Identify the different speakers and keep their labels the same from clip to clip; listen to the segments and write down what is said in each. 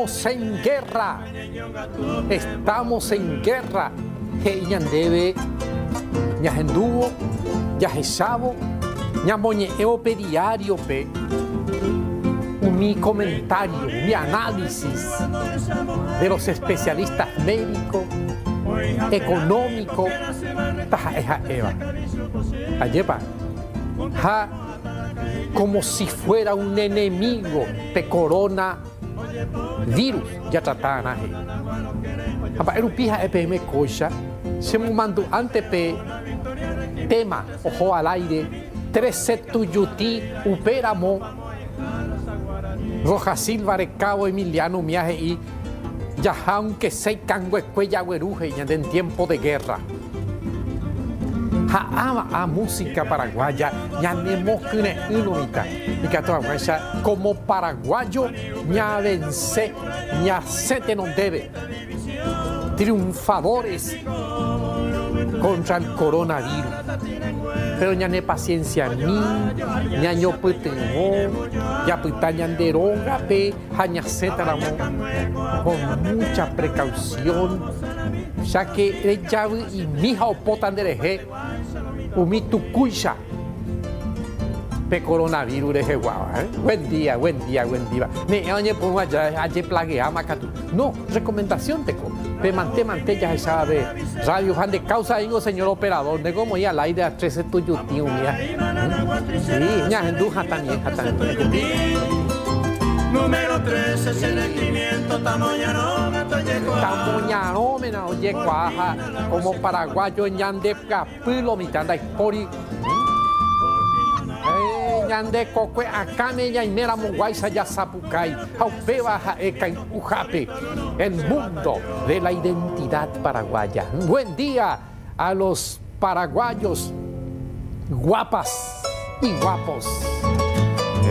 Speaker 1: En guerra. Estamos en guerra. Que debe ñahenduvo, yahesabo, ñamoñeo pe diario pe. Mi comentario, mi análisis de los especialistas médicos, económicos, eva. Ja, como si fuera un enemigo de corona virus ya trataban ahí. Apa erupija EPM cocha, se me mandó ante pe tema, ojo al aire, tres yuti uperamo, Roja Silva, Recabo, Emiliano, Miaje y ya aunque se cango escuella gueruje ya en tiempo de guerra. Ha a música paraguaya. Y que como paraguayo, vence, ya se te no debe. Triunfadores contra el coronavirus. Pero ya ne paciencia ni, ya yo putengo, ya pitaña de pe, con mucha precaución, ya que el y mi hija opotan de umi tucuya pe coronavirus de guava. ¿eh? Buen día, buen día, buen día. Me oye por allá, allá plaguea macatu. No, recomendación teco. Pe mante mante ya sabe. Radio han de causa ingo señor operador de como ya al aire a 13 tuyo tío mía. Sí, ya en duja también, también. Número 13, sentimiento tamoñanome, Tamoñanome, na oye cuaja, como paraguayo en yande capilo, mitanda pori. Ñande coque acame ya imera monguaisa ya sapucay, haupeba jaeca en ujape, el mundo de la identidad paraguaya. Buen día a los paraguayos guapas y guapos.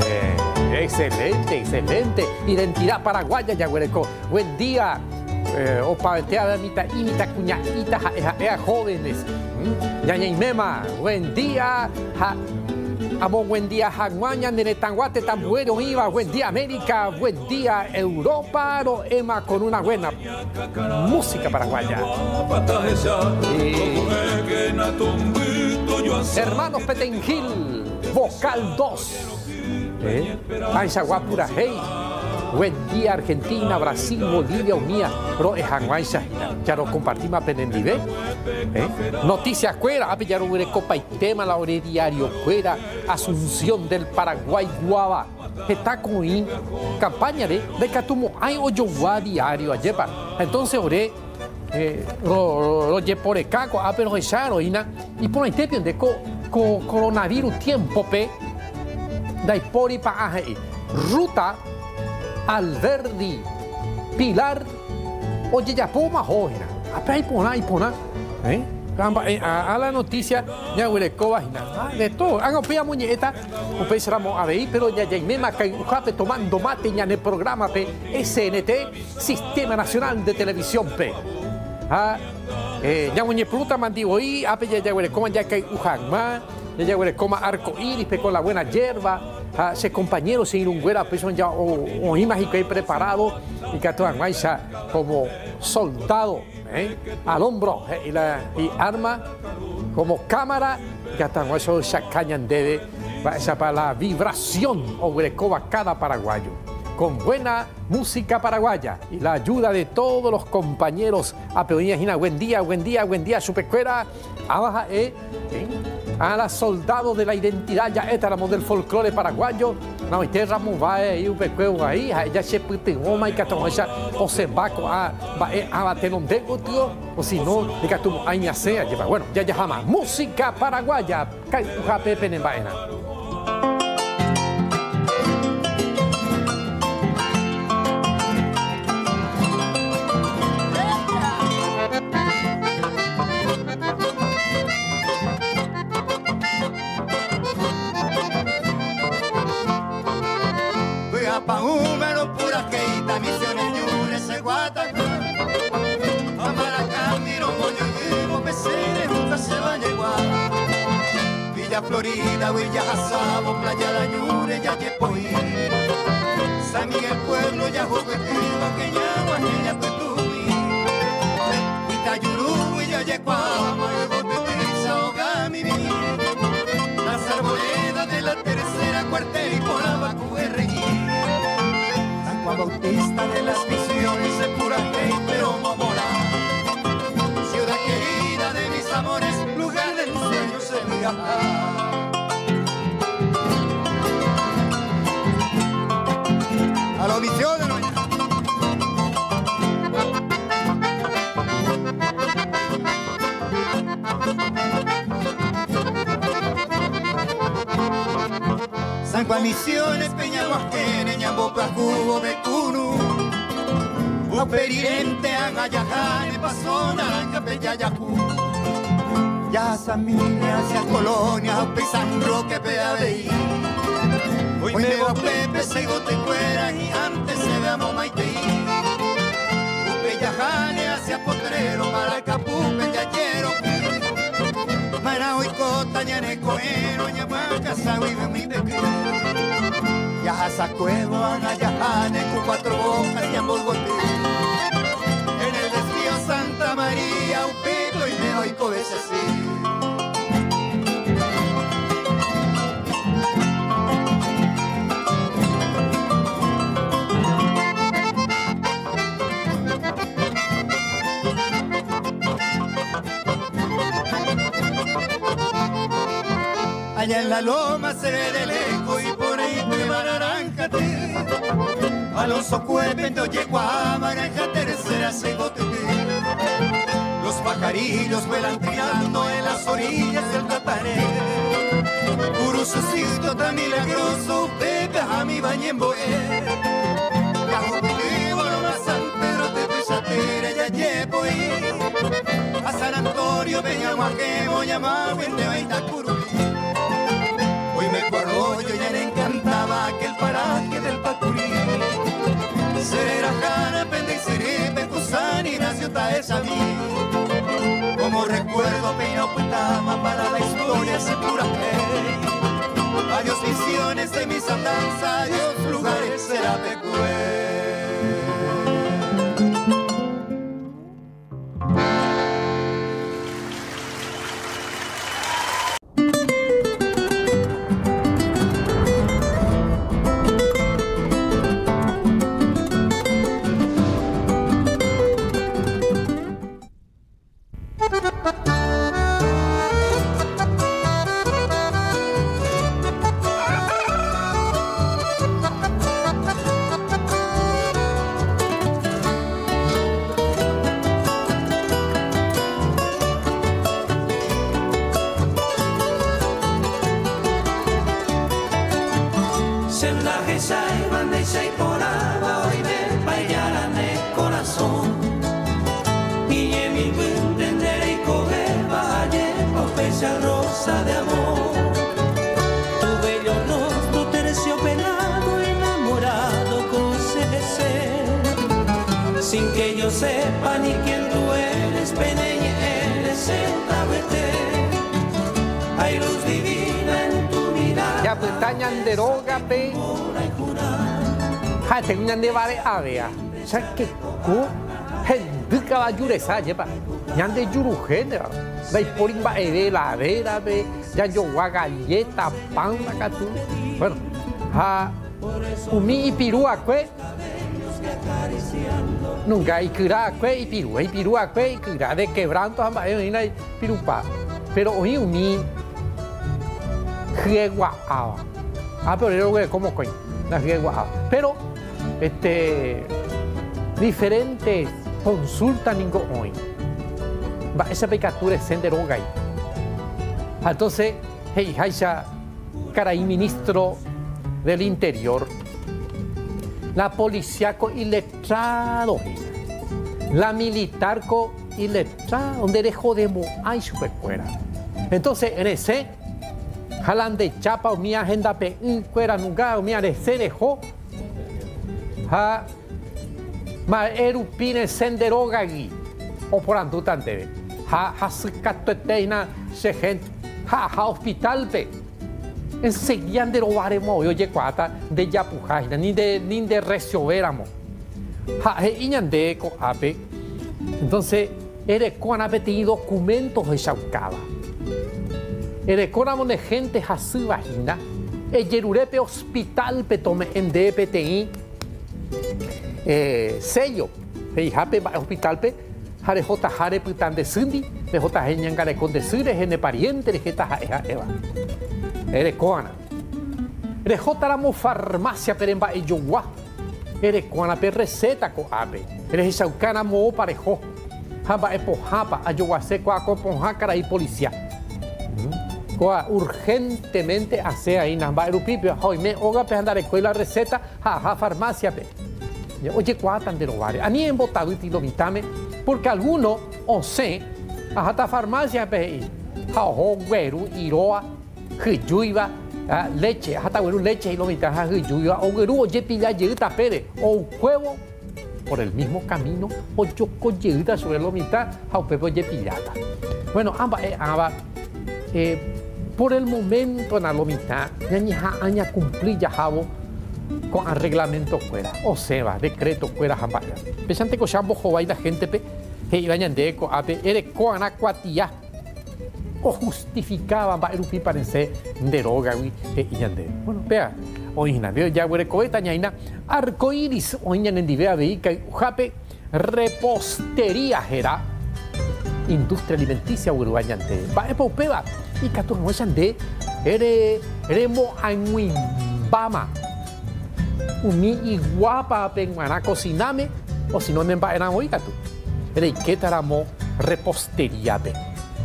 Speaker 1: Eh. Excelente, excelente. Identidad paraguaya, Yaguareco. Buen día. Eh, opa, imita, imita, cuñadita, ja, jóvenes. ¿Mm? Mema, buen día. Ja, Amo, buen día, Jaguaña, Neretanguate, Tambuero, Iba, buen día, América, buen día, Europa, no, Emma, con una buena música paraguaya. Hermanos Petengil, vocal 2. ¿Eh? Guapura Hey. Buen día Argentina, Brasil, Bolivia, Unía, Pro ya lo compartimos en el. ¿Eh? Noticias fuera, ya no copa y tema la hora diario fuera, Asunción del Paraguay, Guava. Está con campaña de de Catumo, hay ocho diario ayer. Entonces, ore, eh, lo lo por el caco, a pero y por ahí te de coronavirus tiempo, pe daipori pa'aje ruta alverdi pilar oye ya poma hojina apa ipona ipona eh a la noticia ya huele cobajina de todo. Han opia muñeca o pensamos a ver pero ya ya me maca ujape tomando mate ya en el programa pe SNT Sistema Nacional de Televisión pe. Ah eh ya muñe fruta mandivo y ape ya ya huele como ya que ujan más ya huele coma arco iris con la buena hierba, a ese compañero sin irungüera, pues son ya o, mágico y preparado y que toda como soldado ¿eh? al hombro ¿eh? y, la, y arma como cámara que hasta eso se cañan debe para la vibración o coba cada paraguayo con buena música paraguaya y la ayuda de todos los compañeros a Gina. Buen día, buen día, buen día, Supercuera. Abaja, eh, ¿eh? A la soldado de la identidad ya éramos del folclore paraguayo. No, y te ramo va y un pecueo ahí, ya se puede goma que esa o se va a va a bater un dedo, tío, o si no, de que tú ahí me hace, bueno, ya ya jamás. Música paraguaya, cae Pepe en vaina. Florida, Villa Jasabo, Playa La Ñure, ya que
Speaker 2: San Miguel Pueblo, ya Jocuetiba, que ya guajeña Petubi. Itayurú, y Juan Misiones, Peñaguajene, Ñambopa, Cubo, Becunu, Uperirente, Angayajane, Pasó, Naranja, Peyayacu, Ya Samilia, hacia Colonia, Upe, San Roque, Peadeí. Hoy me veo Pepe, se te fuera y antes se veamos Maiteí. Upe, Yajane, hacia Potrero, Maracapu, Peyayero, Cota, ñane coero, ñamaca, sawi, mi peque. Ya hasa cuevo, ana yajane, cu cuatro bocas, y ambos En el desvío Santa María, un pito y me doy así. La loma se ve y por ahí te va naranjate. Alonso Cuepe, oye naranja tercera se Los pajarillos vuelan tirando en las orillas del taparé. Urusucito tan milagroso, pepe a mi bañemboé. Cajopitivo, Loma San Pedro, te pesatera, ya llevo A San Antonio, Peñaguaquemo, Yamagüe, te va Hoy me acuerdo yo ya le encantaba aquel paraje del Pacurí. Será jana, pende y siripe, Cusani, nació Taesabí. Como recuerdo, Peña Puitama para la historia se pura Adiós visiones de mis andanzas, adiós lugares será pecué.
Speaker 1: ñande vare avea. Chake ku henduka va. Juresa jepa ñande jurujene vaipori mba'eve laverape jajogua galleta pan katu bueno ha umi ipiru'akue nunca ikyraakue ipiru ipiru'akue ikyra de quebranto ha mba'e oína ipirupa pero oĩ umi hyegua'áva ah pero rero como coño la hyegua'áva pero este, diferentes consultas ningo hoy. Esa pecatura es sender ogay. Entonces, hey, Haisha, caray, ministro del Interior, la policíaco iletrado, la militarco iletrado, donde dejó de hay super fuera. Entonces, en ese, jalan de chapa o mi agenda pe, fuera nunca, o mi se dejó. Ha ma erupine senderogagi o por andutante ha ha sikato eteina se gente ha ha hospital pe. Enseguida de robaremos oye cuata de yapujajina ni de ni de recioberamo ha iñande ko ape entonces eres con ape te documentos de chaucaba eres con de gente hasu vagina. El yerurepe hospital pe tome en DPTI eh, sello. Pe jape hospital pe. Jare jota jare putan de sundi. De jota jeñangare con de sure gene pariente de jeta eva Eres coana. Eres jotaramo coa urgentemente hace ahí namba erupipio. Hoy me oga pe andar escuela receta ha farmacia pe. Oye, cuatan de lugares. Ani en botado y tilo vitame porque alguno o se hasta farmacia pe. Ha ho güeru iroa hyjúiva leche, hasta bueno leche y lo mitad hyjúiva, o geru oye pilla yeuta pere, o huevo por el mismo camino, o yeuta sobre lo mitad, a pepo oye pillata. Bueno, ambas, eh, ambas, eh, por el momento en la lomita, ya aña cumplir ya jabo con el reglamento fuera, o sea, decreto fuera jambaya. Pesante que chambo jovay la gente pe, que iba a deco, ape, ere coana cuatía o justificaba ba erupi parece deroga e iñande. Bueno, vea, oína, veo ya huere coeta ñaina, arcoiris oíñan en divea veica, jape, repostería gera, industria alimenticia uruguayante. Va y catu no de ere, eremo anguimbama. Umi iguapa penguana cociname, o si no me eran oiga tú. Ere, ¿qué taramo repostería pe?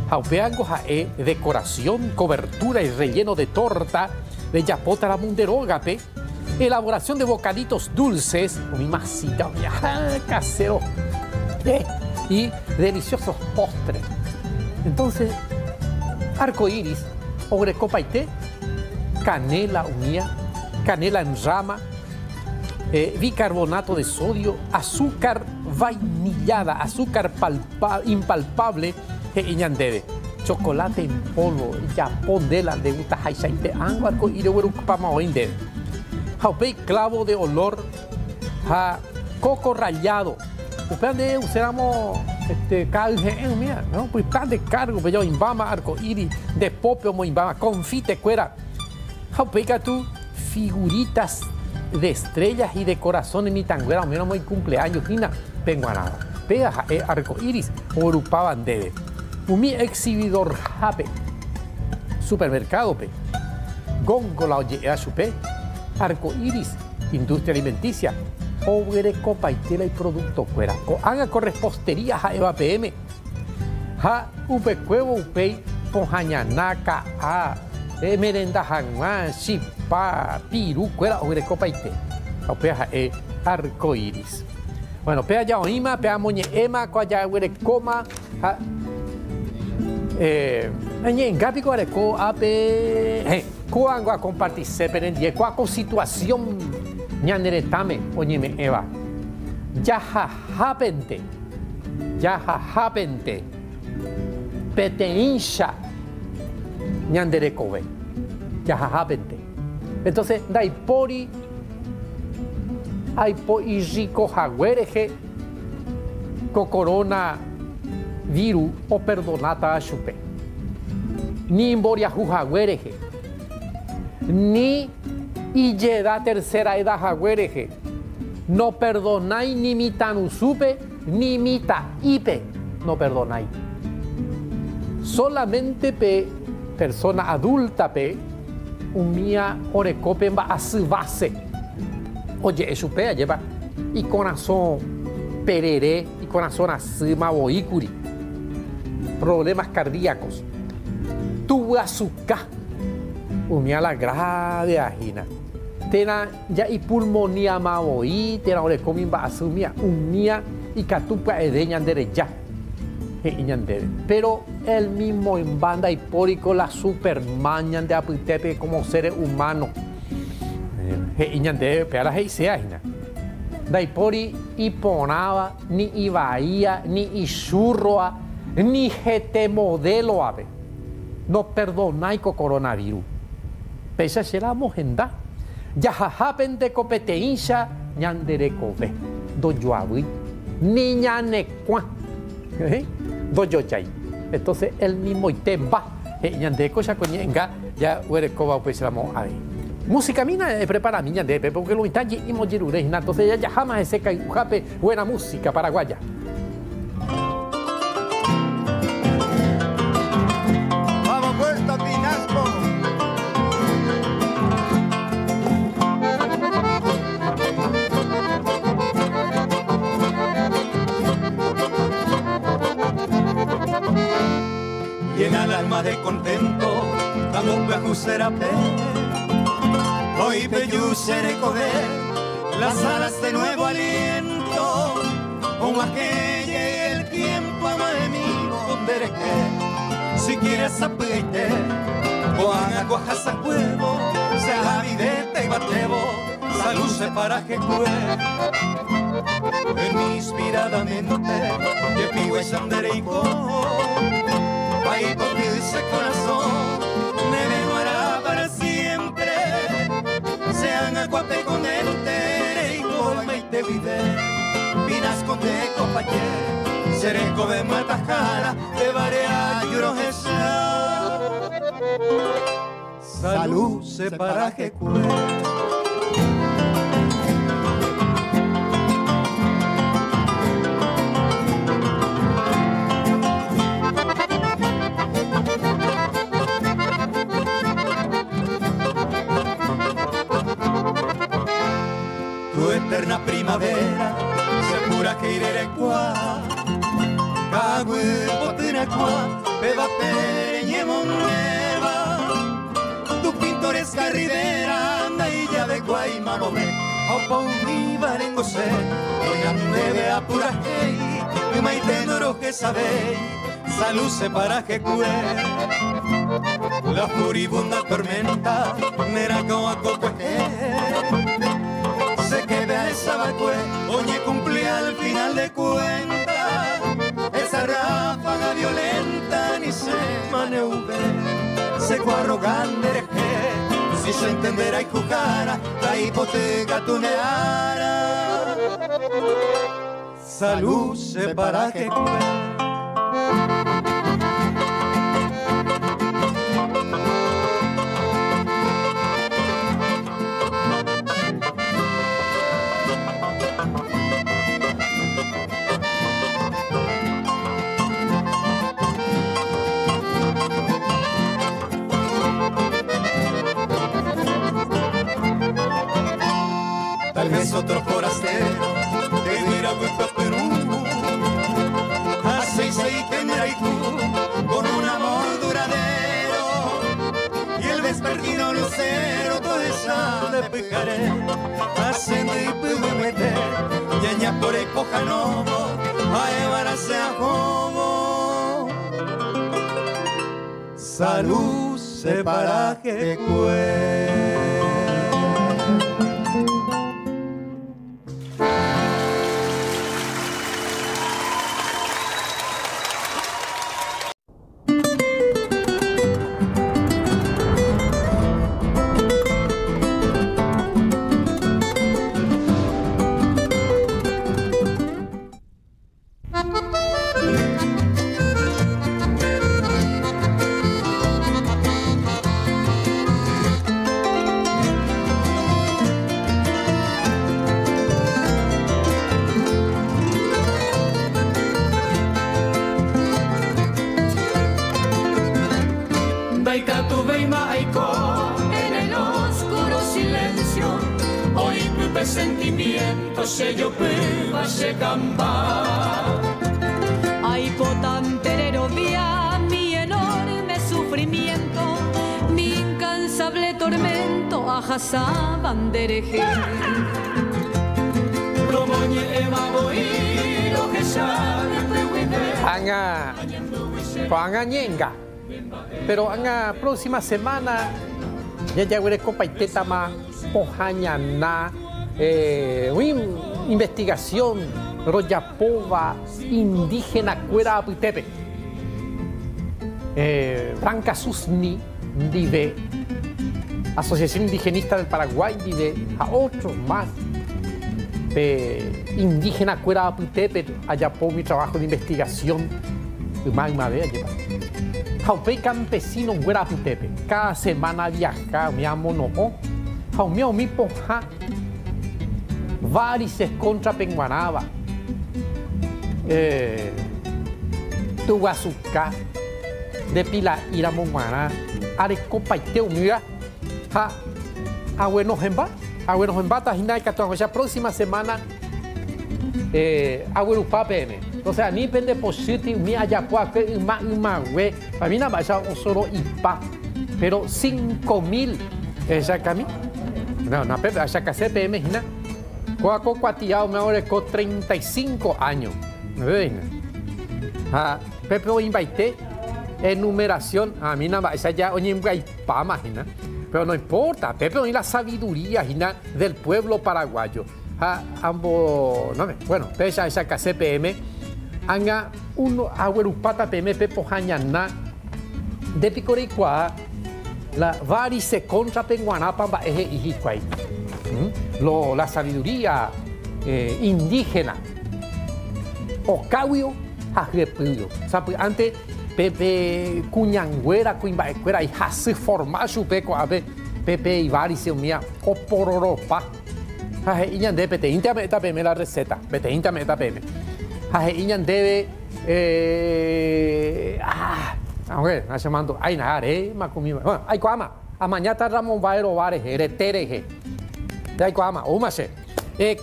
Speaker 1: Haupeango jae, decoración, cobertura y relleno de torta, de yapota la munderógape, elaboración de bocaditos dulces, mi masita, casero, eh, y deliciosos postres. Entonces, arco iris, copa y té, canela unía, canela en rama, eh, bicarbonato de sodio, azúcar vainillada, azúcar impalpable, iñandebe chocolate en polvo yapón de la de gusta haisainte ango arco ire weru pama oinde haupei clavo de olor coco rallado upande usamos este en mía no pues plan de cargo pero imbama arco iris de popio imbama confite cuera. Haupei tú figuritas de estrellas y de corazones ni tanguera menos muy cumpleaños hina penguanada pega eh, arco iris orupaban debe Umi exhibidor jape, supermercado pe, góngola oye pe, arco iris, industria alimenticia, obre copa y tela y producto fuera. Haga correspostería a Eva PM. Ha upe cuevo upe pojañanaca a e merenda hanguan, chipa, piru, cuera, obre copa y te. Opea e arco iris. Bueno, pea ya oima, pea moñe ema, cuaya uere coma, eh, en Guarecó, ape, cuando a compartir seperendie, cuando situación ñaneretame, oñeme eva, ya ha hapente, ya ha hapente, peteinsha, ñanderekobe, ya ha hapente. Entonces, dai pori, hay po rico jaguereje, corona viru o perdonata a chupe. Ni imboria jujaguereje. Ni da tercera edad jaguereje. No perdonáis ni mita nusupe, ni mita ipe. No perdonáis. Solamente pe persona adulta pe umia orecope va a su base. Oye, eso pea lleva y corazón perere y corazón así boicuri problemas cardíacos, tuvo azúcar, unía la grave agina. Tena ya y pulmonía maoí, tena ore comin ba asumia, unía y catupa edeña ya. Pero el mismo en banda hipórico la supermañan de apitepe como seres humanos. Iñandere, pero la sea Daipori iponaba, ni ibaía, ni isurroa, ni jete modelo ave. No perdonáis coronavirus. pesa será mojenda. Yajajapen de competencia ñanderekove. Doyoawi. Ni ñanecua. ¿Eh? Doyoyay. Entonces el mismo itemba. Ñandeco ya coñenga. Ya huerecoba pues la ahí. Música mina es prepara miña de porque lo instantes y mojirure. Entonces ya jamás ese caiujape buena música paraguaya.
Speaker 3: Con aquella el tiempo de eres que si quieres apriete, Juan aguaja san huevo, se javidete y batebo, salud se para que en inspiradamente, que pigo es andere y co, ahí por ese corazón, me denuará para siempre, sean aguape con el tere y colma y te vive, de compañero, sereco de matajara, de barea Salud se para que Tu eterna primavera, Cagüe potena qua, beba pereñemo nueva. Tu pintoresca ribera, anda y ya de guaymano me. Opa un barengo se, doña neve a pura hey, mi maite noro que sabéis, salud se para que cue. La furibunda tormenta, nera como a coco se queda esa vacue, oye cumplía al final de cuenta, esa ráfaga violenta ni se maneuve, se arrogante si se entenderá y jugara, la hipoteca tuneara, salud se para que Tal otro forastero vuelto a Perú. Así se tendrá y tú con un amor duradero. Y el vespertino lucero todo esa de picaré. Hacen y puedo meter. Yaña por el cojanovo. A llevarse a como. Salud se para que
Speaker 4: sabe pehuide.
Speaker 1: Anga, anga ñenga. Pero anga próxima semana ya ya huele copa y tetama pojaña na eh, una investigación royapova indígena cuera apitepe. Eh, Franca Susni dive Asociación Indigenista del Paraguay y de a otros más de indígena Cuera Aputepe, allá por mi trabajo de investigación, más de Jaupe campesino Cuera Aputepe, cada semana viaja, mi amo no, Jaumeo mi poja, varices contra Penguanaba, eh, Tuguazuca, de Pila Iramonguaná, Arecopa y Teumira, ja, a buenos embates. Agüero en Bata, Hinai, ya próxima semana, eh, Agüero PM. Entonces, a mí pende positi, mi ayapua, que ima, ima, we, para mí nada más, un solo IPA, pero 5 mil, esa cami. No, no, pero allá que CPM, Hina. Coaco cuatiao me ahora con 35 años. ¿Me ves? Ah, Pepe, invité enumeración, a mí nada más, ya, oye, imagina. Pero no importa, Pepe y la sabiduría del pueblo paraguayo. A ambos, no, bueno, pesa esa CPM, anga uno pata PM pepo na de picoricua la varice contra penguanapa eje ijicuay. ¿Mm? La sabiduría eh, indígena. Ocawio, ajepuyo. Antes Pepe Cuñanguera, Cuimbaecuera, y Hasi forma Chupeco, a ver, Pepe Ivari, se unía, Opororopa. Jaje, Iñan debe, Pete, Intia meta PM la receta, Pete, Intia meta PM. Jaje, Iñan debe, eh, ah, a ver, me llamando, ay, nada, eh, ma comida. Bueno, ay, cuama, a mañana Ramón Baero Vare, Eretereje. Ay, cuama, umase, eh,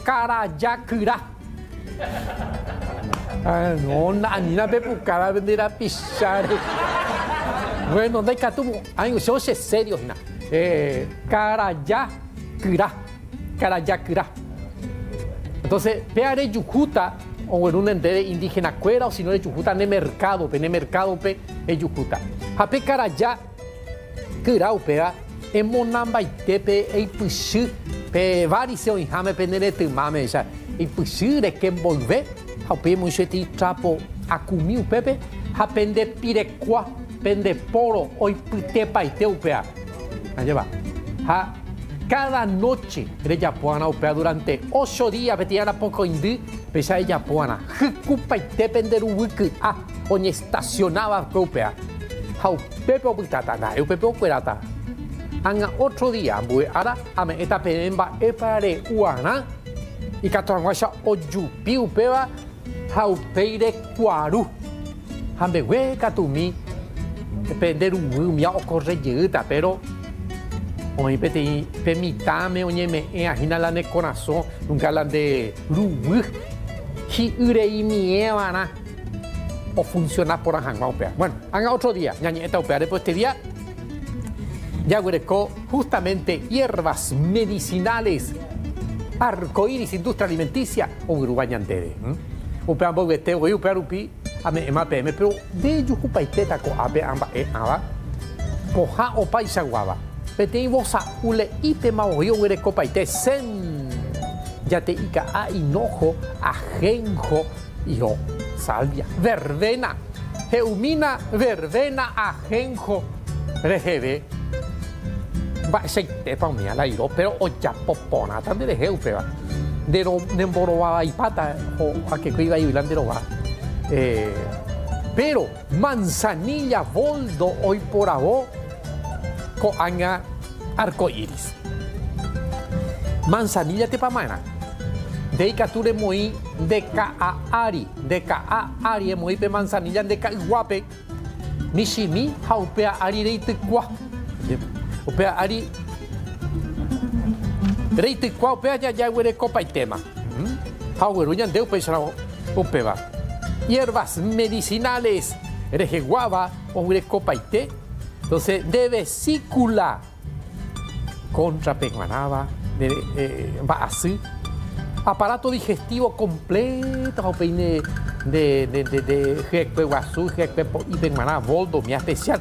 Speaker 1: Carayacura. Ah, no, Anina Pepucada vendrá a pisar. Bueno, de Catumo, hay un show serio, na. Eh, Carayacura. Carayacura. Entonces, peare Yucuta, o en un ente indígena cuera, o si no de Yucuta, en mercado, en mercado, pe, en Yucuta. Jape Carayá, Cura, pea, en Monamba y Tepe, e Puxu, pe, variseo, y jame, penere, mame, ya, y Puxu, de que envolver haupe muixeti trapo akumiu pepe hapende pirecua pende poro oi pitepa iteupea allá ha cada noche de Yapuana upea durante ocho días petiana poco indi pesa de Yapuana hukupa ite pender uwiku a oñe estacionaba upea hau pepe opitata na eu pepe operata anga otro día bue ara ame eta penemba epare uana y katoanguasha ojupi upea haupeire cuaru hambegue katumi depender um mia ocorre yuta pero Oye, peti, permítame, oye, me imagina la de corazón, nunca la de rubu, si urei mievana, o funciona por ajangua opea. Bueno, haga otro día, ya esta opea, después este día, ya justamente hierbas medicinales, arcoíris, industria alimenticia, o uruguayantere o pe amba wete o pe rupi ame ema pe me pero de ju ku pai teta ko abe amba e aba po ha o pai sa guava pe te vosa ule ipe ma o yo were ko pai te sen ya te ika a inojo ajenjo yo salvia verbena heumina verbena ajenjo regebe va se te pa mi ala iro pero o ya popona también de heu va de no de y pata o a que iba y de va. Eh, pero manzanilla boldo hoy por ahora coanga arco iris manzanilla te pamana de cature muy de ka ari de ka ari muy pe manzanilla de guape nishimi haupea ari de te kwa upea ari Reite qual pé ya huele copa y tema. Ya deu pensar upeba. Hierbas medicinales, guava o huele copa y té. Entonces, de vesícula contra penguanaba, de eh, así. Aparato digestivo completo, o peine de de de de jeque jeque y penguanaba, boldo, mi especial.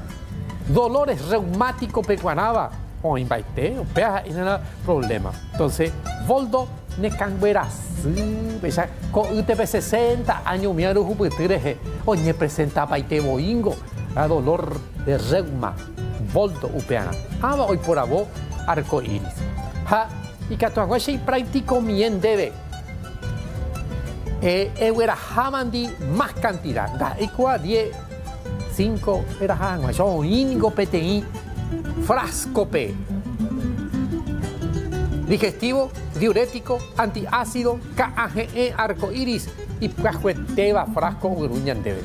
Speaker 1: Dolores reumático penguanaba o invite, o pea, y no problema. Entonces, Voldo ne cangueras, pesa, con UTP 60 años, mi aro jupitreje, o ne presenta paite boingo, a dolor de reuma, Voldo upeana. Ama hoy por abo, arco iris. Ha, y que práctico mien debe. Eh, era hamandi más cantidad. Da, y 10, 5, era hangua. Yo, ingo PTI, frasco P. Digestivo, diurético, antiácido, KAGE, arco iris y cajueteba, frasco, gruñan debe.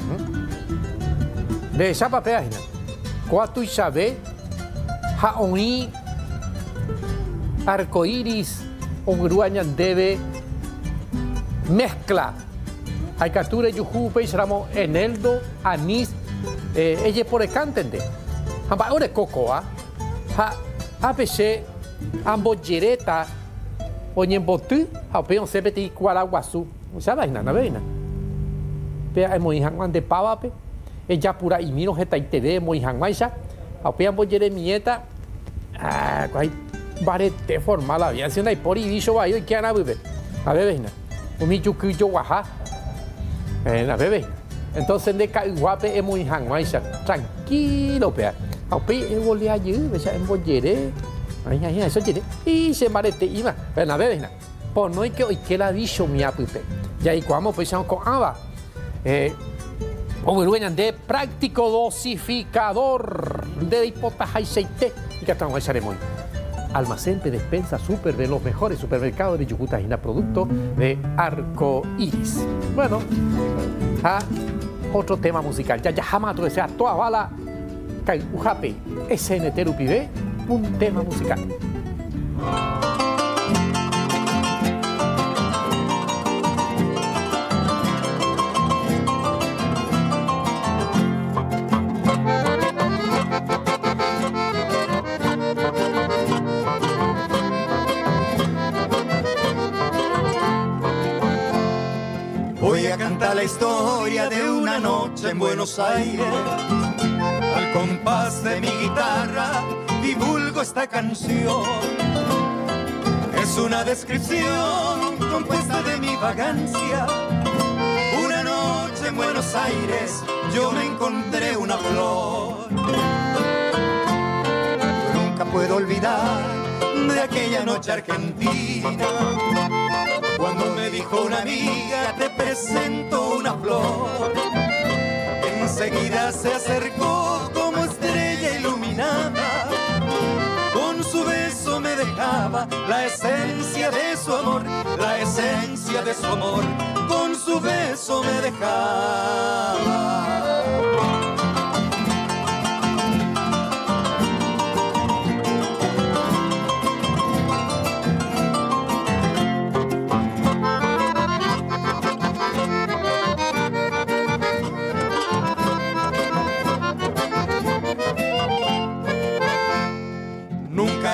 Speaker 1: De chapa página. Cuatro y chave, jaoní, arco iris, gruñan debe mezcla. Hay captura yuju ramo eneldo, anís, eh, ella por el cantende. Hamba ore cocoa, ha apese ambojereta, oñen botu, ha peon sepeti cuaraguazú. Ya vaina, na vaina. Pea e moihanguan de pavape, ella pura y miro jeta itede moihanguan ya, ha peon ambojere mieta, ah, cuai barete formal, había sido una por y bicho va yo y que ana bebe. A ver, vaina. Umi yuku yo waha. La bebé. Entonces de guape es muy hangwaisha. Tranquilo, pea. Aupi e volé ayer, besa en bollere. Ay, ay, eso tiene. Y se marete ima. Pero la bebé. Por no hay que hoy que la dicho mi apupe. Y ahí cuando pues con aba. Eh, Oberueñan de práctico dosificador de hipotaja y aceite. Y que estamos a muy almacén de despensa super de los mejores supermercados de Yucutajina, producto de Arco Iris. Bueno, a otro tema musical. Ya ya jamás sea toda bala. Kai Ujape, SNT un tema musical.
Speaker 2: la historia de una noche en Buenos Aires. Compás de mi guitarra divulgo esta canción. Es una descripción compuesta de mi vagancia. Una noche en Buenos Aires yo me encontré una flor. Nunca puedo olvidar de aquella noche argentina cuando me dijo una amiga, te presento una flor. Enseguida se acercó Con su beso me dejaba la esencia de su amor, la esencia de su amor. Con su beso me dejaba.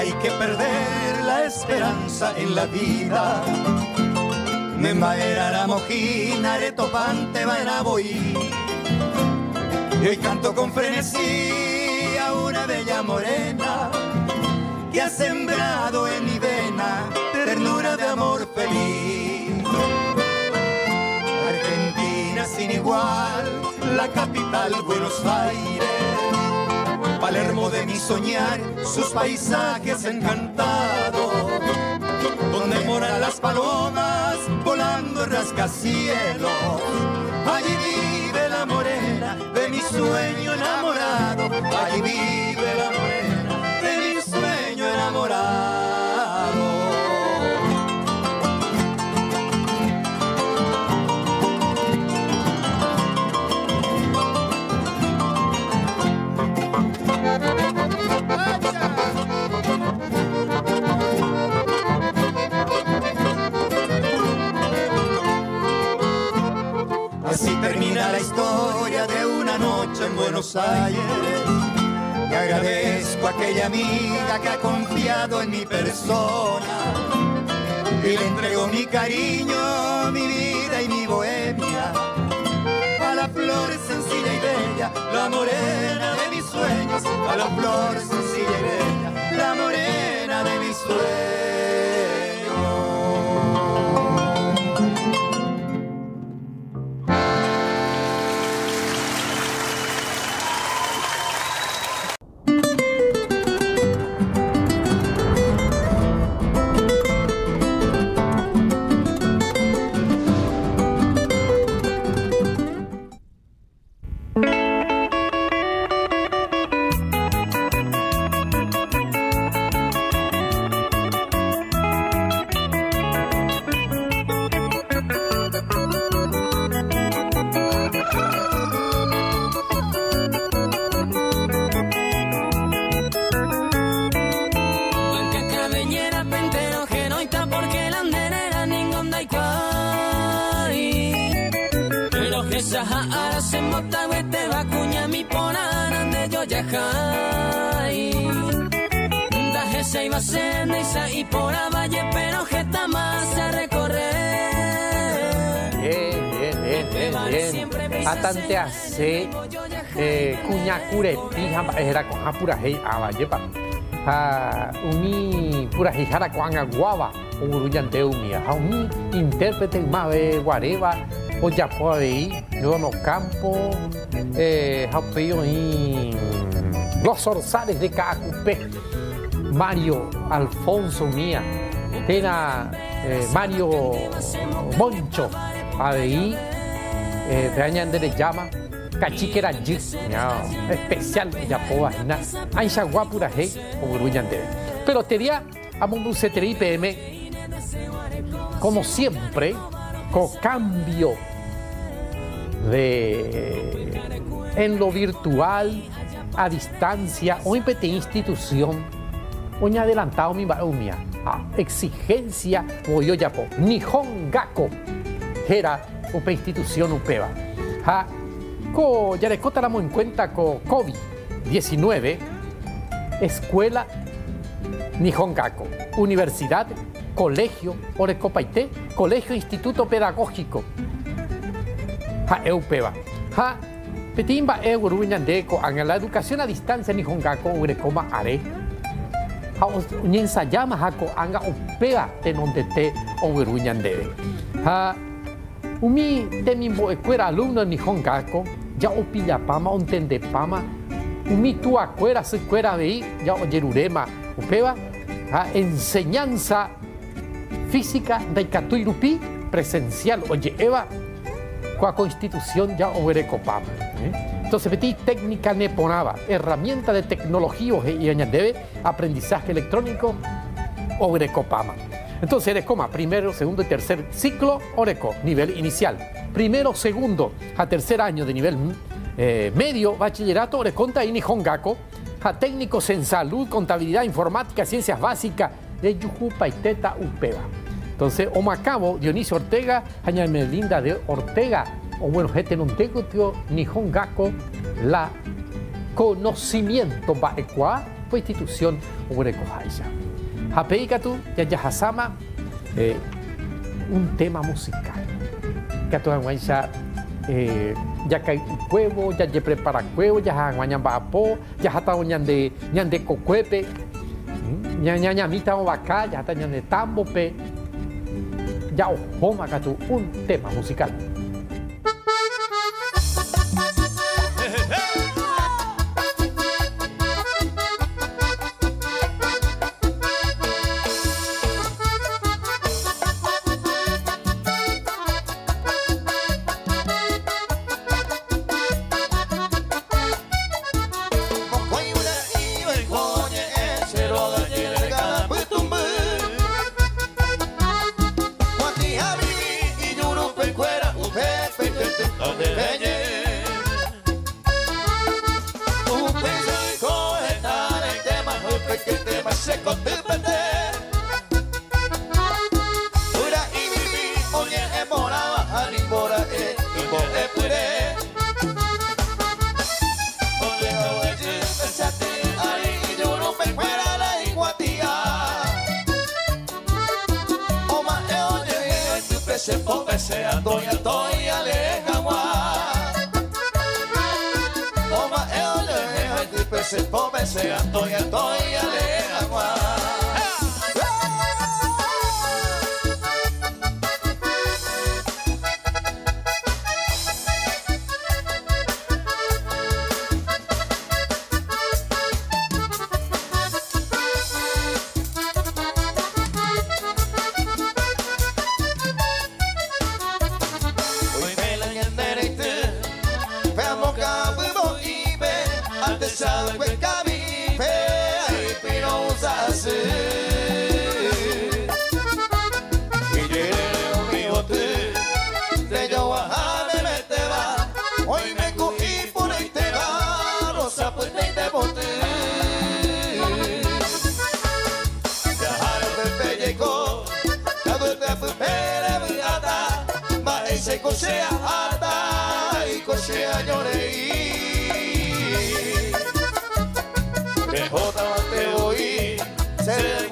Speaker 2: Hay que perder la esperanza en la vida. Me la mojina, aretopante, boí. Y hoy canto con frenesí a una bella morena que ha sembrado en mi vena ternura de amor feliz. Argentina sin igual, la capital Buenos Aires Palermo de mi soñar, sus paisajes encantados, donde moran las palomas volando rascacielos. Allí vive la morena de mi sueño enamorado, allí vive la morena termina la historia de una noche en Buenos Aires. Y agradezco a aquella amiga que ha confiado en mi persona. Y le entrego mi cariño, mi vida y mi bohemia. A la flor sencilla y bella, la morena de mis sueños. A la flor sencilla y bella, la morena de mis sueños.
Speaker 1: Bien. Atante hace eh, cuña cureti era con apura hei a valle pa. Ha umi pura hijara con aguaba uruyante umia. Ha umi intérprete más de guareva o ya puede yo no campo eh, en los orzales de Cacupé Mario Alfonso Mía Tena eh, Mario Moncho ahí eh, de llama cachiquera jis especial ya puedo imaginar Aisha guapura hey pero tería a mundo IPM como siempre con cambio de en lo virtual, a distancia, o en institución, o adelantado mi barumia, a exigencia, o yo ya po, Nihon Gako, era una institución upeva. Ha, co, ya le en cuenta con COVID-19, escuela Nihon Gako, universidad, colegio, Orecopaité, colegio instituto pedagógico, ha eupeba. Ha petimba e deco en la educación a distancia ni hongako urecoma are. Ha unyensa llama hako anga upea tenondete o debe. Ha umi temimbo ecuera alumno ni hongako ya opilla pama ontende pama umi tu acuera se cuera vei ya oyerurema upeba enseñanza física de Catuirupi presencial oye eva la constitución ya copama. ¿eh? Entonces, metí técnica neponaba, herramienta de tecnología y añade aprendizaje electrónico copama. Entonces, eres coma, primero, segundo y tercer ciclo, Oreco, nivel inicial. Primero, segundo, a tercer año de nivel eh, medio, bachillerato, Oreconta y Nihongaku, a técnicos en salud, contabilidad, informática, ciencias básicas, de Yujupa y Teta Upeba. Entonces, Omacabo, Dionisio Ortega, Aña Melinda de Ortega, o bueno, gente no tengo tío, Nihon Gako, la conocimiento va equa, pues institución Haisha. Hapeikatu, ya ya hasama, eh, un tema musical. Que a Haisha, eh, ya cae huevo, ya ya prepara huevo, ya haguañan po, ya hata ñande ñande cocuepe, ya ña ñamita o vaca, ya hata ñande tambope, ya homa tu un tema musical.
Speaker 5: Cosea hasta y
Speaker 6: rico sea lloré de jota te oí se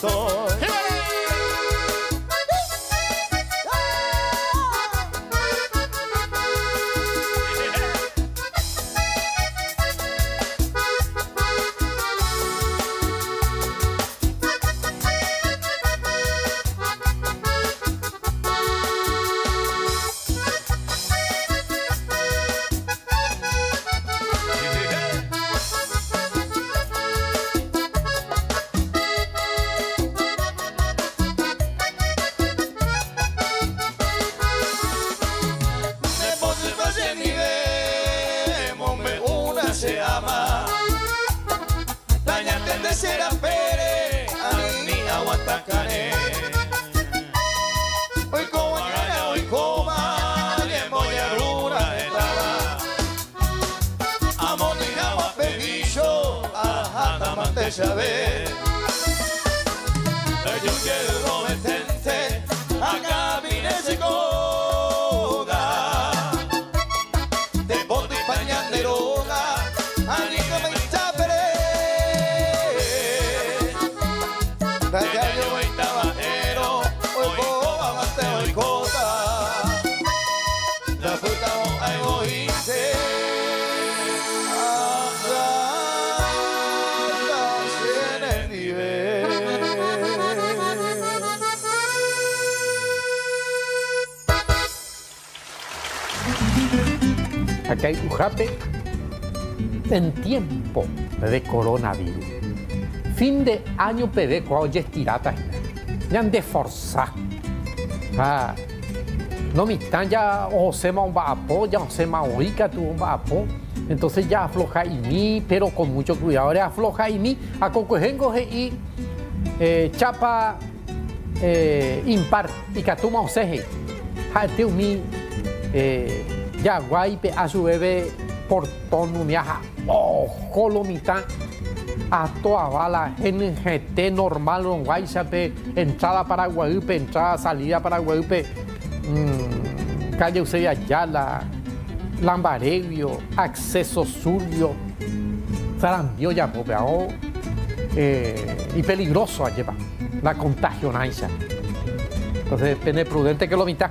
Speaker 1: と」tiempo de coronavirus. Fin de año cuando ya estirata. Ya han de forzar. Ah, no me están ya o se un apo, ya o se tu un apo. Entonces ya afloja y mí, pero con mucho cuidado. Ahora afloja y mí, a cocojengo y eh, chapa eh, impar y catuma o seje. Hateu mi eh, ya guaype a su bebé por tono miaja. Ojo lo mitad. A toda bala, NGT normal, no guaysape, entrada para Guadalupe, entrada, salida para Guadalupe, mm, calle Eusebia Ayala, Lambareguio, acceso suyo, Zarambio ya, eh, y peligroso a llevar la contagionancia. Entonces, tener prudente que lo mitad.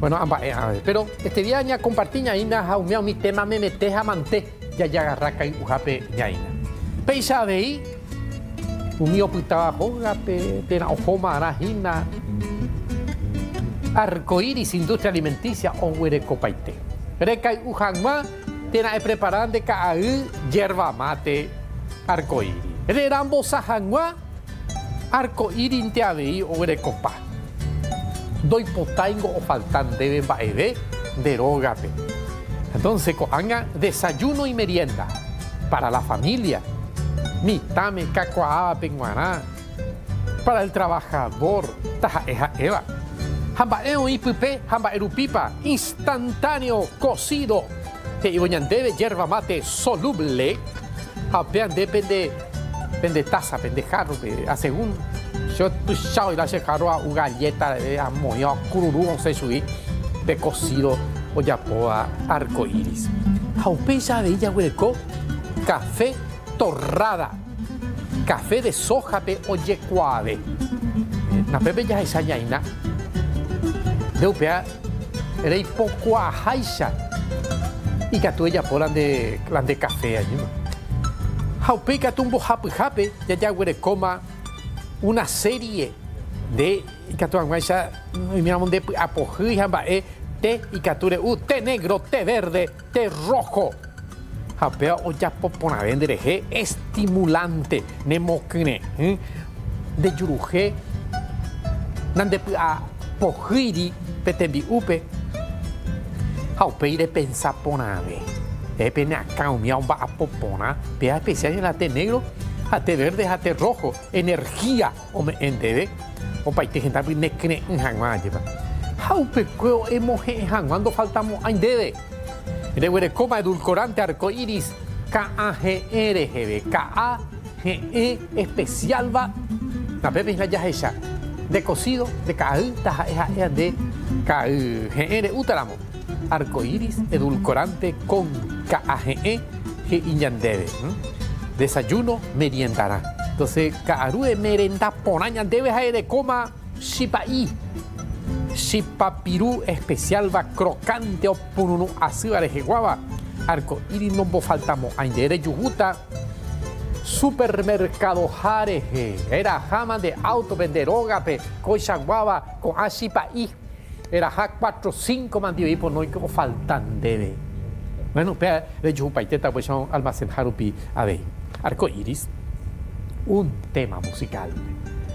Speaker 1: Bueno, eh, pero este día ya compartí ñaina, jaumeao mi tema, me metes a manté, ya ya agarraca y ujape ñaina. Peisa veí, un mío putaba jogape, tena ojoma arajina, arcoíris, industria alimenticia, onwere copaite. Recai ujanma, tena e preparan de caai, yerba mate, arcoíris. Rerambo sajanma, arcoíris te aveí, onwere copa. Doy potaingo o faltan deben baebe, derógate. Entonces, coanga desayuno y merienda para la familia. Mitame, cacoaba, penguaná. Para el trabajador, taja eja eva. Hamba eo ipupe, hamba erupipa, instantáneo, cocido. Te iboñandebe, yerba mate soluble. Apean depende, depende taza, depende jarro, a según. Yo tu chao y la jarro a una galleta de amoyo, cururú, sé subir. de cocido o yapoa arco iris. Jaupe ya veía hueco café torrada, café de soja pe oye cuave. Na pepe ya esa yaina. De upea, rei poco a. Y que tú ella polan de, de café allí. Jaupe que tumbo jape jape, ya ya coma una serie de anguaisa, miramos de apojí, eh, té y cature, u té negro, té verde, té rojo. Japea o ya popona vendereje estimulante, nemokne, de yuruje, nande a pojiri, petembi upe. Jaupeire pensa E acá un popona, especial en la té negro, a verde, a rojo, energía, o me. O paite gente que nekne en hangwa lleva. Jaupe cueo hemos en cuando faltamos a. De coma edulcorante arcoiris KAGRGB. K-A-G-E especial va. La pepe es la ya. De cocido, de de KGR Arcoiris edulcorante con KAGE G inyandebe. Desayuno, meriendará. Entonces, Kaarue merenda ponaña debe de coma shipai. Shipapirú especial va crocante o pununu azúcar de guava. Arco iris no faltamos aindere yujuta. Supermercado Jareje. Era jama de auto venderoga pe coisa guava con ashipai. Era ja 4 5 mandibi por no como faltan debe. Bueno, pe de yujupaiteta pues son almacenar upi a ver. Arco iris un tema musical.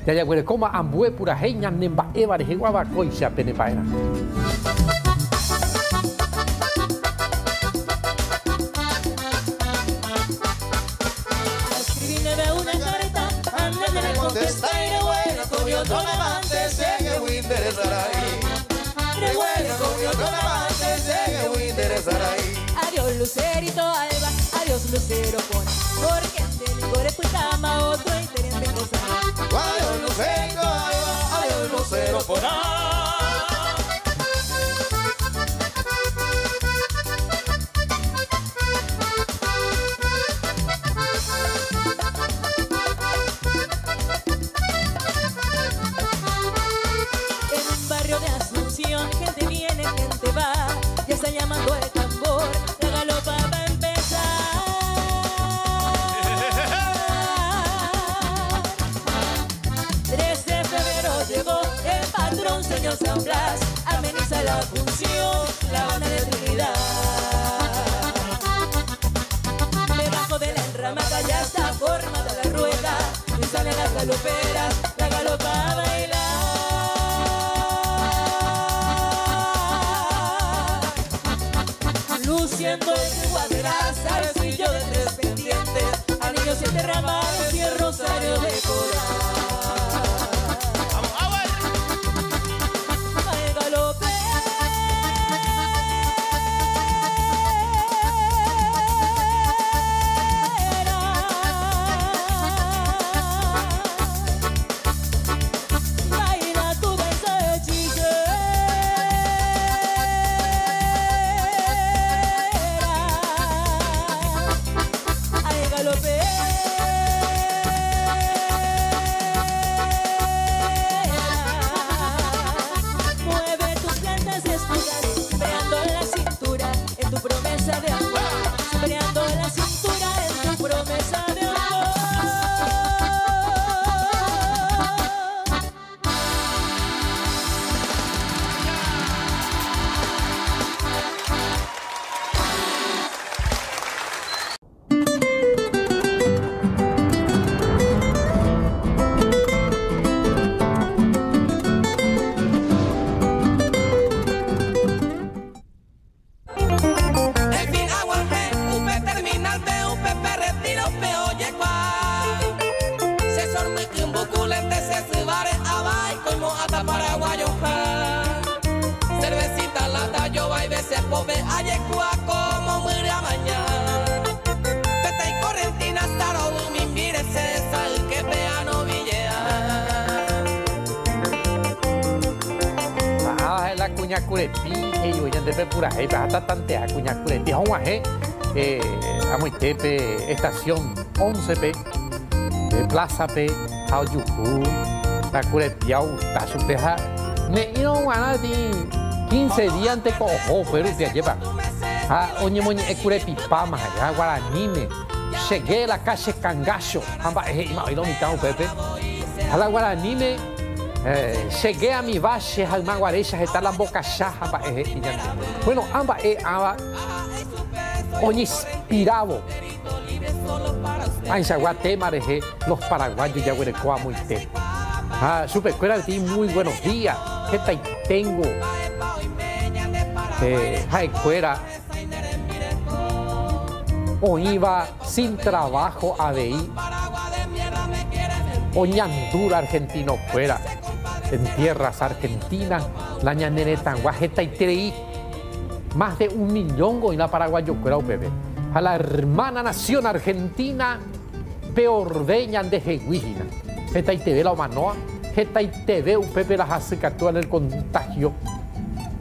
Speaker 1: Ya ya güey, como ambue pura heña nemba eva de guava coisa penepaera.
Speaker 4: Contesta y de buena comió toma amante, sé que ahí. De que voy a interesar.
Speaker 7: Adiós Lucerito Alba, adiós Lucero Pona, porque ante licor escuchama otro interés de.
Speaker 4: Adiós lucero, adiós lucero
Speaker 7: galoperas, la galopa a bailar. Luciendo el guaderas, zarcillo de tres pendientes, anillos siete ramadas y el rosario de coral.
Speaker 1: Ñandepe purahéipe hasta tantea kuñakurepi hog̃uahẽ eh, amoitépe estación 11pe eh, plazape ha ojuhu takurepiao ta chupe ha ne'írõ g̃uarã ti 15 días teko'oho rupi ajépa ha oñemoñe'ẽkurepipáma ha guaraníme chegué a la calle Cangacho ha mba'ehe'íma oĩ mitad upépe ha la guaraníme eh, chegué a valle haymaguarecha heta la mbokacha ha mba'ehe'i ñande bueno amba'e ava oñinspiravo aichagua tema rehe los paraguayos yaguereko amoite Ah, Supercuera ti muy buenos días. ¿Qué tal tengo? Eh, Jaecuera. O iba sin trabajo a BI. O ñandura argentino fuera. En tierras argentinas. La ñanereta guajeta y treí. Más de un millón goina paraguayo fuera bebé. A la hermana nación argentina. Peor de Jeguígina. Esta y TV la humanoa, esta y TV Pepe las hace que actúan el contagio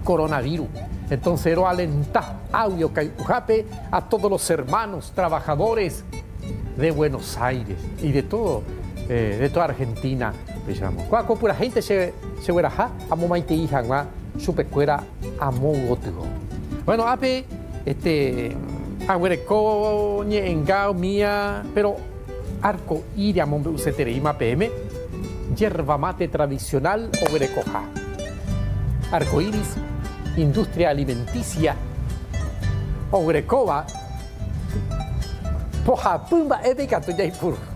Speaker 1: coronavirus. Entonces, ero alenta audio Caipujape a todos los hermanos trabajadores de Buenos Aires y de todo, eh, de toda Argentina. Pensamos, cuaco pura gente se se verá amo maite hija, su pescuera amo gotugo. Bueno, ape, este, agüereco, engao mía, pero arco iria mombe usetereima PM, yerba mate tradicional o grecoja. Arco iris, industria alimenticia, o grecoba, pojapumba edecato yaipur.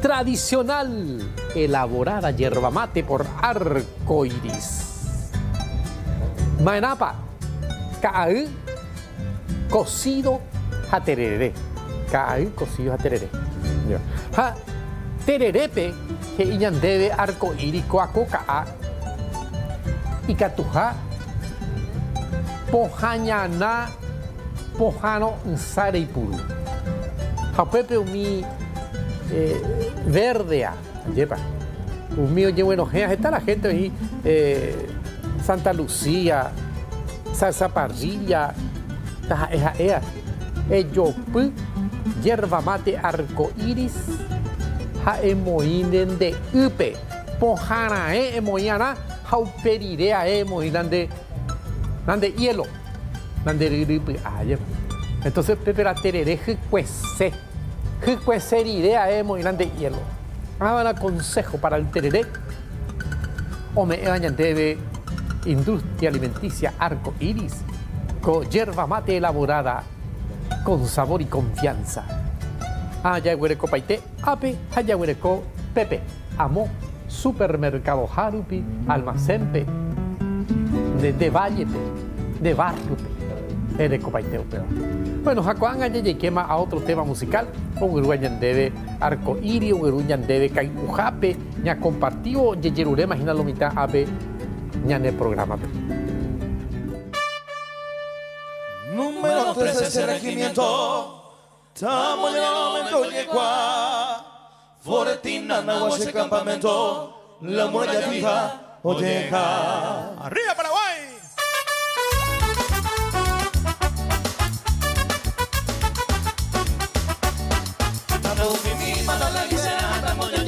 Speaker 1: Tradicional, elaborada yerba mate por arco iris. Maenapa, caú, cocido a tereré. Caú, cocido a tereré. Ha tererepe que iñan debe arco irico a coca a y catuja pojañana pojano sareipuru. Japepe umi eh, verdea, lleva. Umío llevo buenos días, está la gente ahí, eh, Santa Lucía, salsa parrilla, esa ea, ello yerba mate arco iris ha emoinen de upe pojana e emoiana ha uperirea e emoinan de nande hielo nande rirupi ayer entonces pepera terere cuece cuece idea e emoinan de hielo hagan consejo para el tereré. O me debe industria alimenticia arco iris con yerba mate elaborada con sabor y confianza. Ayahuereco Paité, Ape, Ayahuereco Pepe, Amo, Supermercado Harupi, Almacenpe, de, de Vallepe, de Barrupe, Ereco Paité, Bueno, Jacoán Ayaye quema a otro tema musical, un uruguayan debe arco irio, un uruguayan debe caipujape, ña compartido, yeyerure, imagina lo mitad, ape, ña en el programa.
Speaker 5: Número 13 ese regimiento, estamos en el momento yegua. Forestina, Nahuache, campamento, la muralla fija, oyeja.
Speaker 6: ¡Arriba, Paraguay!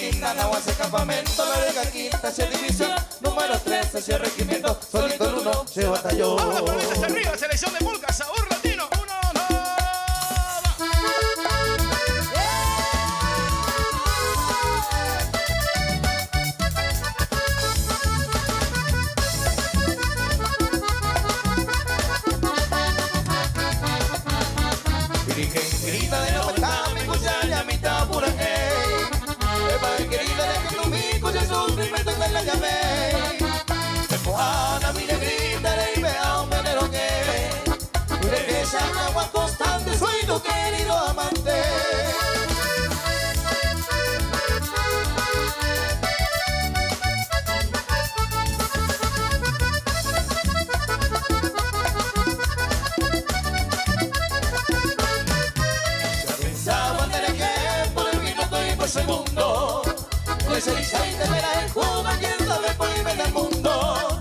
Speaker 6: Tinta, no ese campamento, la vega quinta, se división. Número 13 ese regimiento, cuya sufrimiento que la llamé. Empujada, mi negrita, de vea un venero que. Regresa en agua constante, soy tu querido amante. Irme del mundo.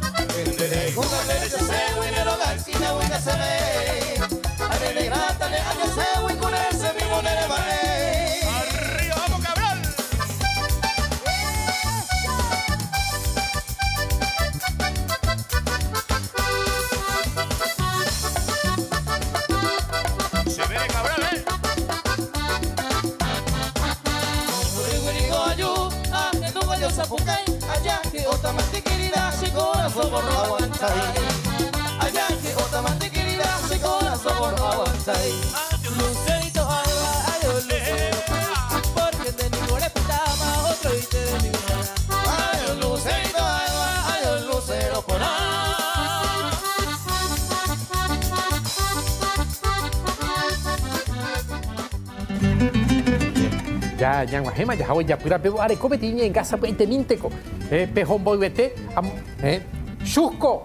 Speaker 6: Con ese mismo nere bae. Aguantar.
Speaker 7: Lucerito alba, adiós lucero Porque de ninguna espitama otro y te de ninguna
Speaker 6: Ay, un lucerito alba, ay, un lucero por.
Speaker 1: Ya, ya, guajema, ya, ya, pura, pero, are, come tiñe en casa, pues, te minteco. Eh, pejón, boy, vete, eh, chusco.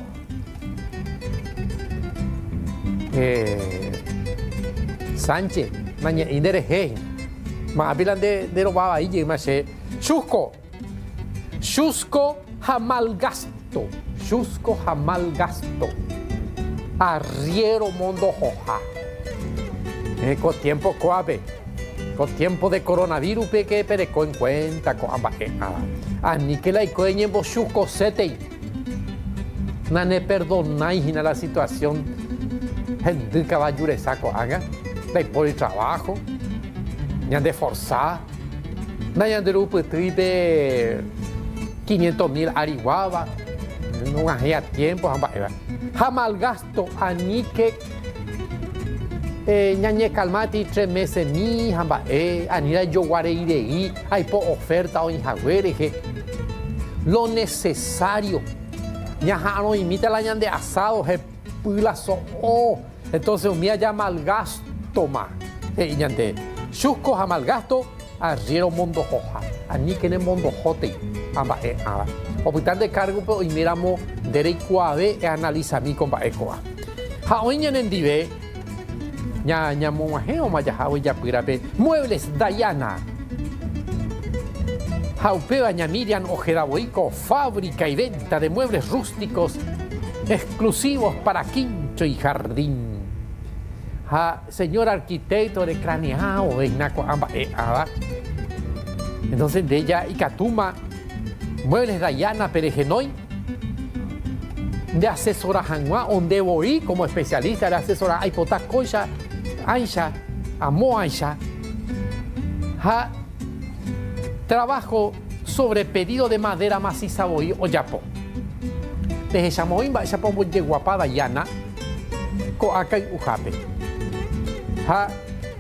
Speaker 1: Eh, Sánchez, maña, indere, hey. Ma, apilan de, de robaba y más, eh, chusco. Chusco, jamal gasto. Chusco, jamal gasto. Arriero, mondo, joja. Eh, con tiempo, coape con tiempo de coronavirus que pereco en cuenta con ambas que nada ani que la icoñe bochuco sete na ne perdonáis la situación gente caballo saco haga de por el trabajo ya de forzar. Ya de grupo de 500 mil ariguaba no hacía tiempo ambas jamal gasto ani que eh, ñañe calmati tres meses ni hamba eh anira yo guare irei hay po oferta o injaguere que lo necesario. Ñaja no imita la ñan de asado je pula so oh. Entonces un mía llama al gasto ma eh ñante chusco jamal gasto arriero mundo hoja. Ani que en mundo jote. Hamba eh aba hospital de cargo pero y miramos derecho a ver e analiza mi compa ecoa ha hoy en dive ña ña monguajeo mayajawe yapirape muebles Dayana. Jaupeba ña Miriam Ojeda Boico, fábrica y venta de muebles rústicos exclusivos para quincho y jardín. Ja, señor arquitecto de craneado, Ignaco Amba, eh. Entonces de ella y Catuma, muebles Dayana Perejenoy, de asesora Janua, donde voy como especialista de asesora Aipotacoya, Aisha, Amo Aisha, ha trabajo sobre pedido de madera maciza voy o yapo. Desde Chamoín, Chapo Guapada Yana, ko acá ujape. Ha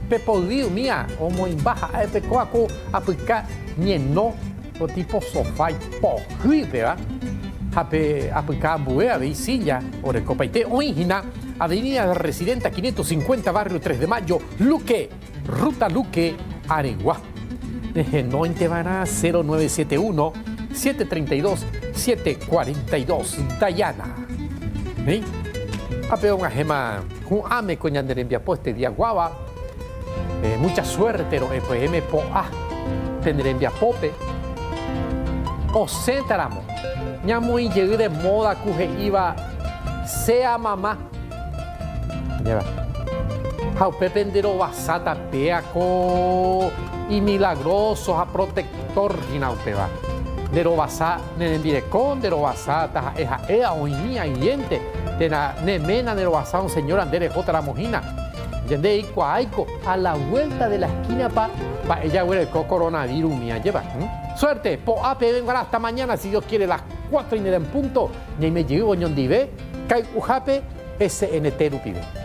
Speaker 1: pepodido mía, o muy baja, a pe coaco aplica nieno, o tipo sofá y po, ¿verdad? Hape aplica buea, veisilla, o recopaite, o ingina, Avenida del Residente 550, Barrio 3 de Mayo, Luque, Ruta Luque, Areguá. Desde 90 van a 0971 732 742 Dayana. ¿Sí? Apeo una gema, un ame con yanderembia poste dia guava. Eh, mucha suerte, no FM po a, tendrembia pope. O sentaramo, ñamoy llegué de moda cuje iba sea mamá lleva Jaupe pendero basata peaco y milagroso a protector ginaupeba. Dero basa nenen direcón, dero basa taja eja ea oimía yente. Tena nemena dero basa un señor andere jota la mojina. Yende iko aiko a la vuelta de la esquina pa pa ella huele el coronavirus mía lleva. Suerte, po ape vengo hasta mañana si Dios quiere las 4 y media en punto. Ni me llego ñondive, kai ujape SNT rupibe.